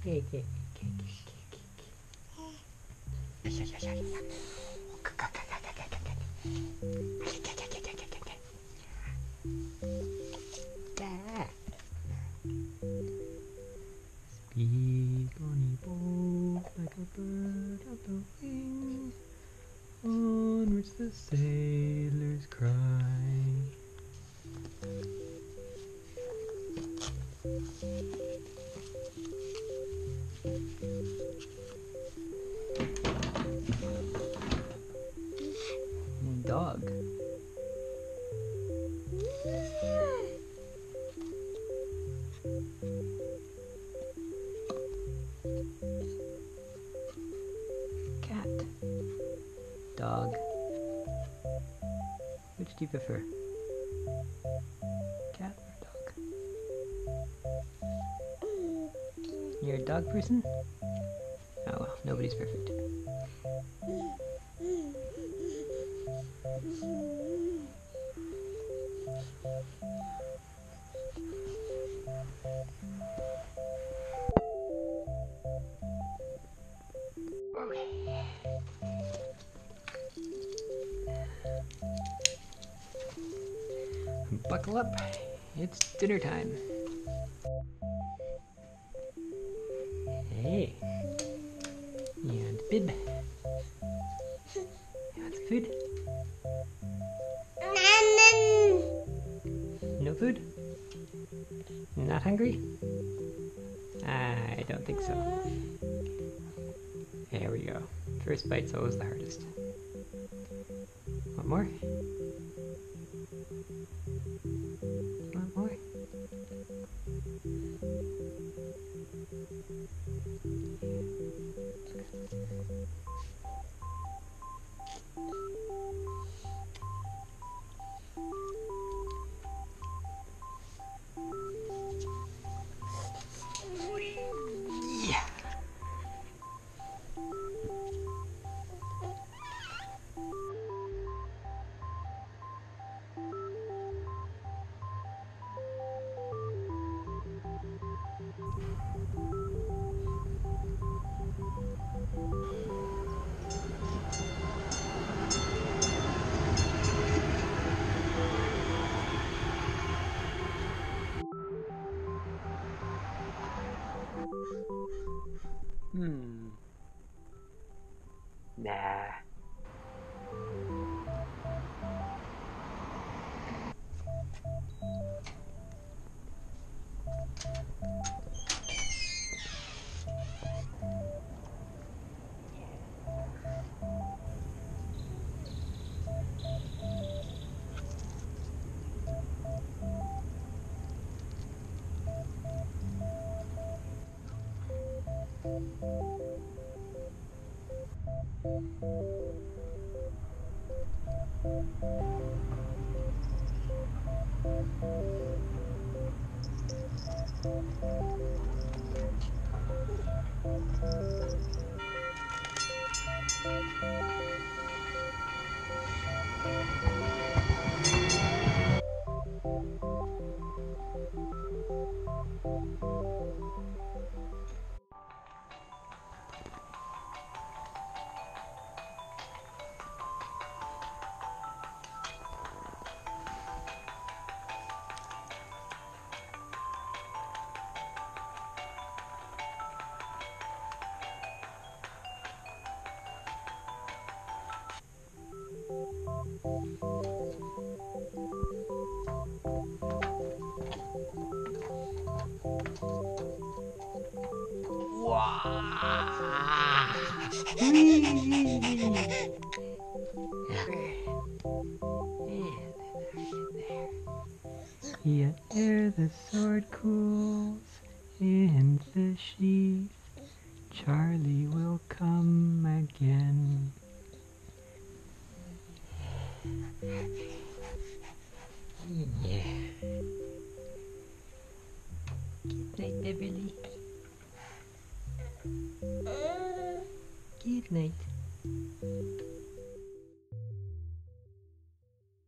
Speak on evil like a bird of the wing on which the sailors cry. Dog. Cat. Dog. Which do you prefer? Cat You're a dog person? Oh well, nobody's perfect. Buckle up, it's dinner time. Hey. And bib. You want food? No food? Not hungry? I don't think so. There we go. First bite's always the hardest. One more? Want more? Hmm. Thank Yet ere the sword cools in the sheath, Charlie will come again. Good night.